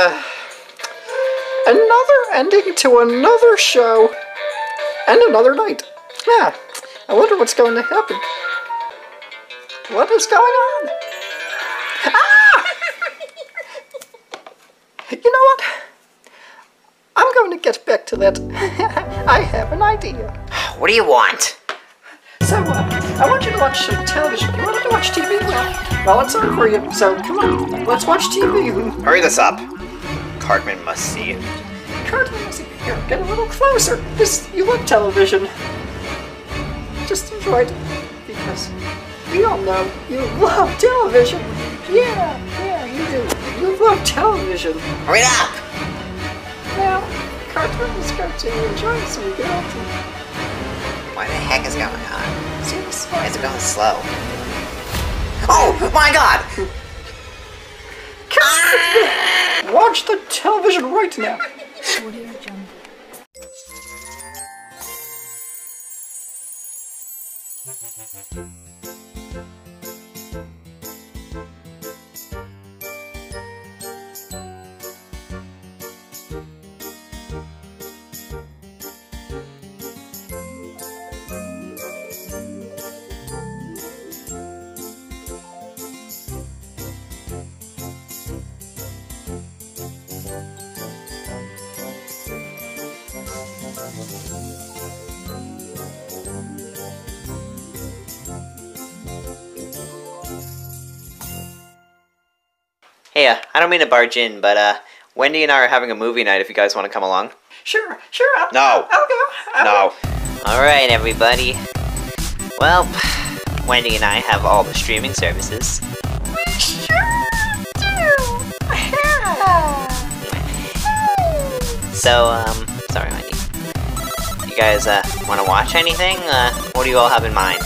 Uh, another ending to another show. And another night. Yeah, I wonder what's going to happen. What is going on? Ah! You know what? I'm going to get back to that. I have an idea. What do you want? So, uh, I want you to watch some television. You wanted to watch TV? Well, well, it's on for you. So, come on, let's watch TV. Hurry this up. Cartman must see. It. Cartman, must see. here, get a little closer. This, you love television. Just enjoy it, because we all know you love television. Yeah, yeah, you do. You love television. Hurry up! Now, Cartman is going to enjoy some good. What the heck is going on? See this? Why is it going slow? Oh my god! Watch the television right now. Hey, uh, I don't mean to barge in, but uh, Wendy and I are having a movie night if you guys want to come along. Sure, sure. I'll, No. I'll go. I'll No. Alright, everybody. Well, Wendy and I have all the streaming services. We sure do. So, um, sorry, Wendy. You guys, uh, want to watch anything? Uh, what do you all have in mind?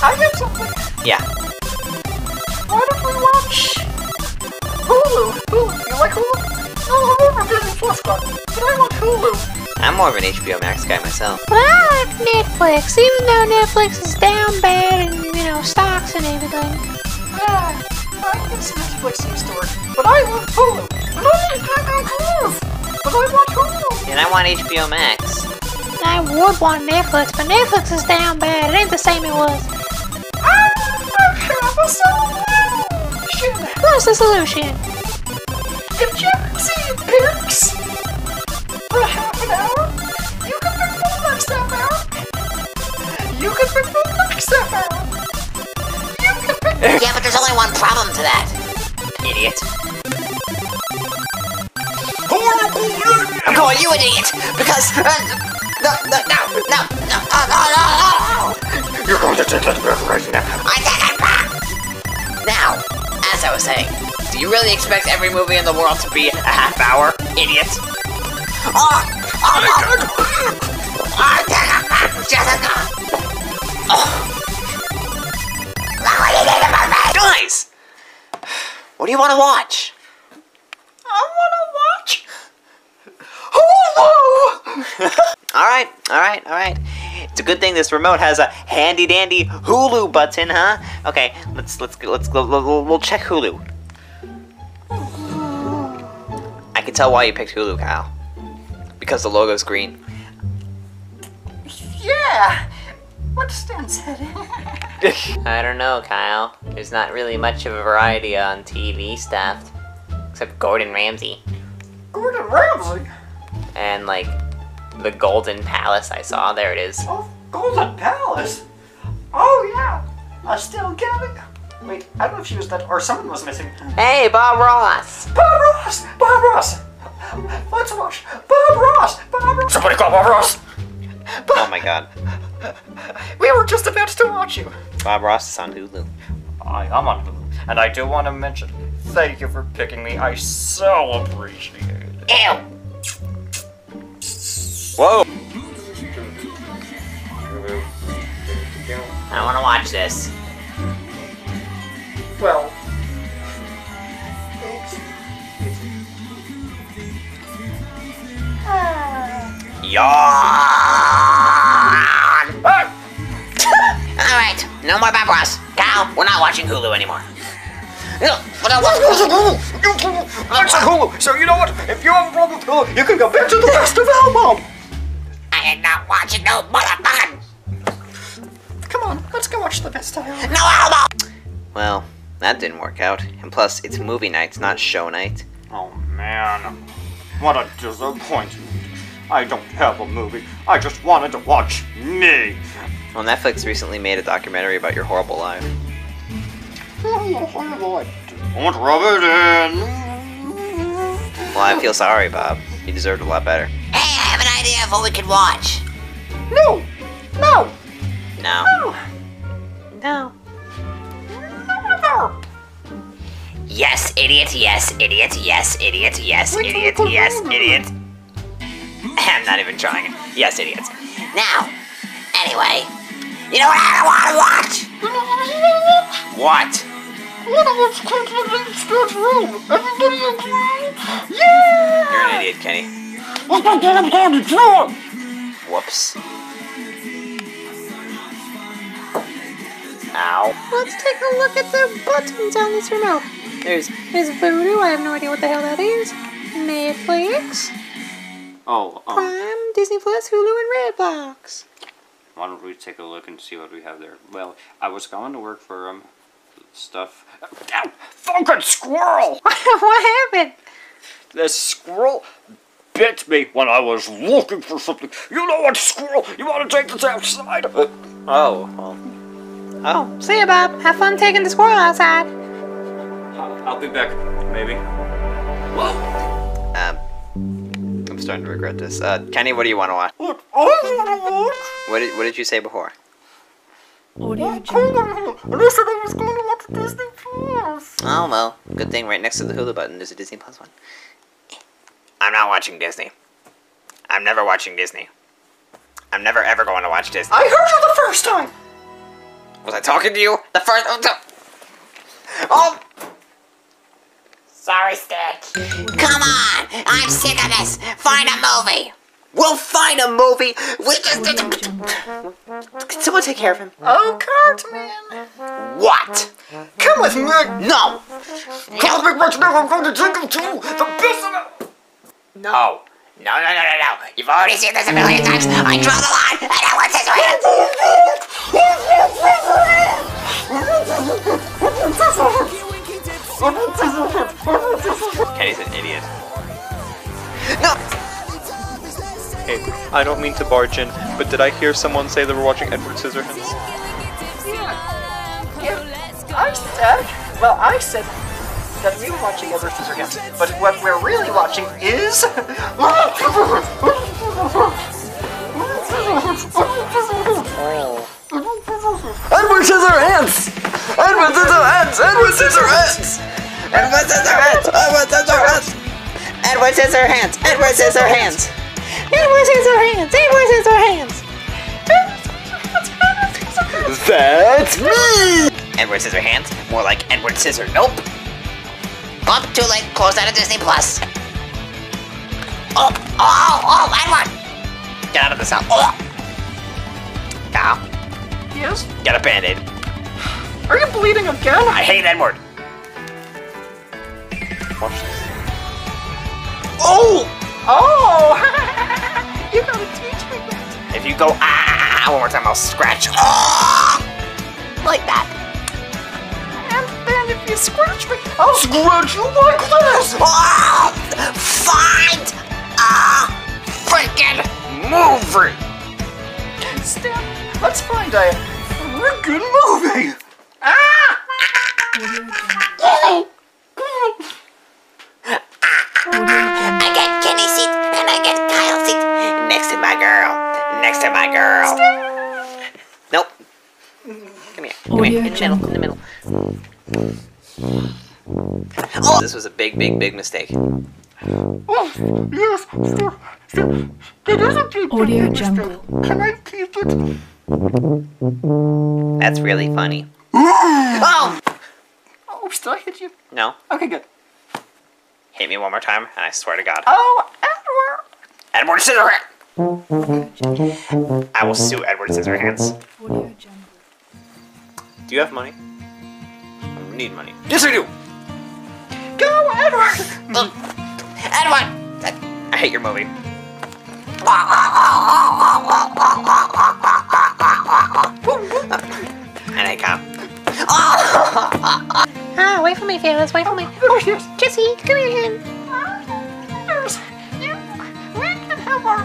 I have something. Yeah. Hulu? Hulu. You like Hulu? No, I'm over Disney Plus but I want Hulu. I'm more of an HBO Max guy myself. But I like Netflix, even though Netflix is down bad and, you know, stocks and everything. Ah, I guess Netflix seems to work, but I love Hulu. But I can't go Hulu. But I want Hulu. And I want HBO Max. I would want Netflix, but Netflix is down bad. It ain't the same it was. I have a solution. What's the solution? If see pics for half an hour, you can the next half hour. You can the next half hour. You can pick Yeah, but there's only one problem to that. Idiot. I'm calling you an idiot because uh, no, no, no, no, no, no, no, no, no. You're going to take that back right now. I take it back. Now, as I was saying, do you really expect every movie in the world to be a half hour, idiot? Oh, ah, oh ah, it ah, back, Jessica. Oh. What do you think about me? Guys, what do you want to watch? I want to watch Hulu. All right, all right, all right. It's a good thing this remote has a handy dandy Hulu button, huh? Okay, let's let's go- let's. We'll, we'll check Hulu. I can tell why you picked Hulu, Kyle. Because the logo's green. Yeah. What stands it? I don't know, Kyle. There's not really much of a variety on TV stuff, except Gordon Ramsay Gordon Ramsay. and like the Golden Palace. I saw. There it is. Oh, Golden Palace. Oh yeah. I still get it. Wait, I don't know if she was that or someone was missing. Hey, Bob Ross. Bob Ross! Bob Ross! Let's watch Bob Ross! Bob Ross! Somebody call Bob Ross! Oh my God. We were just about to watch you. Bob Ross is on Hulu. I am on Hulu, and I do want to mention, thank you for picking me. I so appreciate it. Ew. Whoa. I want to watch this. Well, Yawn. All right, no more Ross. Kyle, we're not watching Hulu anymore. No, we're not watching Hulu. It's on Hulu, so you know what? If you have a problem with Hulu, you can go back to the best of album. I am not watching no motherfucking that didn't work out. And plus, it's movie night, not show night. Oh man, what a disappointment. I don't have a movie. I just wanted to watch me. Well, Netflix recently made a documentary about your horrible life. Don't rub it in. Well, I feel sorry, Bob. You deserved a lot better. Hey, I have an idea of what we could watch. No, no, No. no. No. Yes, idiot. Yes, idiot. Yes, idiot. Yes, idiot. Yes, idiot. I'm not even trying. Yes, idiots. Now, anyway, you know what I want to watch? What? You're an idiot, Kenny. What's going to happen to Frog? Whoops. Ow. Let's take a look at the buttons on this remote. There's there's Vudu. I have no idea what the hell that is. Netflix, Oh, um, Prime, Disney Plus, Hulu, and Redbox. why don't we take a look and see what we have there? Well, I was going to work for um stuff. Ow! Fucking squirrel! what happened? This squirrel bit me when I was looking for something. You know what, squirrel? You want to take this outside? Uh, Oh, well. Oh, See ya, Bob. Have fun taking the squirrel outside. I'll be back, maybe. um. I'm starting to regret this. Uh, Kenny, what do you want to watch? Look, I want to watch. What did, what did you say before? Audio Jungle. And I said I was going to watch Disney Plus. Oh, well. Good thing right next to the Hulu button there's a Disney Plus one. I'm not watching Disney. I'm never watching Disney. I'm never ever going to watch Disney. I heard you the first time. Was I talking to you? The first. Oh, no. oh Sorry, Stitch. Come on, I'm sick of this. Find a movie. we'll find a movie. We just. Can someone take care of him? Oh, Cartman. What? Come with me. No. Come with me. I'm going to take him to the best of it. No. No, no, no, no, no. You've already seen this a million times. I draw the line, and I want this right. Kenny's an idiot. No! Hey, I don't mean to barge in, but did I hear someone say they were watching Edward Scissorhands? Yeah. Yeah. I said, well, I said that we were watching Edward Scissorhands, but what we're really watching is. Edward Scissorhands. Edward Scissorhands! Edward Scissorhands! Edward Scissorhands! Edward Scissorhands! Edward Scissorhands! Edward Scissorhands! Edward Scissorhands! Edward Scissorhands. Edward Scissorhands. That's me! Edward Scissorhands? More like Edward Scissor. Nope. Up, too late. Close out of Disney Plus. Oh, oh, oh, oh Edward. Get out of the cell. Oh. Ow. Yes? Get a band-aid. Are you bleeding again? I hate Edward. Watch this. Oh! Oh! you gotta teach me that. If you go ah one more time, I'll scratch. Ah! Like that. And then if you scratch me, I'll scratch you like this! Oh, find a freaking movie. Stan, let's find a freaking movie! Ah! Come here. Come here. In the middle. In the middle. Oh, this was a big, big, big mistake. Oh, yes, Stan, Stan, it is a big Audio mistake. Jungle. Can I keep it? That's really funny. Oh! Oh, still hit you? No. Okay, good. Hit me one more time, and I swear to God. Oh, Edward! Edward Scissorhands! I will sue Edward Scissorhands. Audio Jungle. Do you have money? I need money. Yes, I do! Go, Edward! Edwin! I hate your movie. And I come. Ah, wait for me, Fearless, wait for me. Oh, yes. Jesse, come here. Yes. You, we can have our